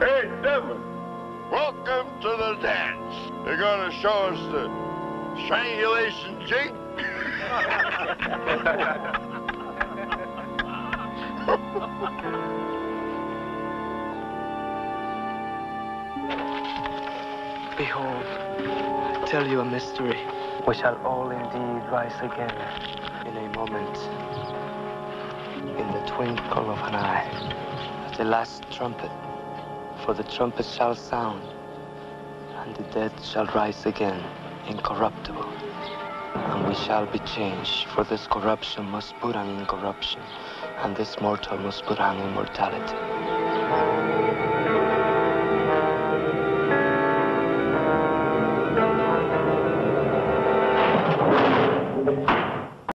Hey, Devlin, welcome to the dance. They're gonna show us the strangulation jig. Behold, I tell you a mystery. We shall all indeed rise again in a moment, in the twinkle of an eye, at the last trumpet. For the trumpet shall sound, and the dead shall rise again, incorruptible. And we shall be changed, for this corruption must put on incorruption, and this mortal must put on immortality.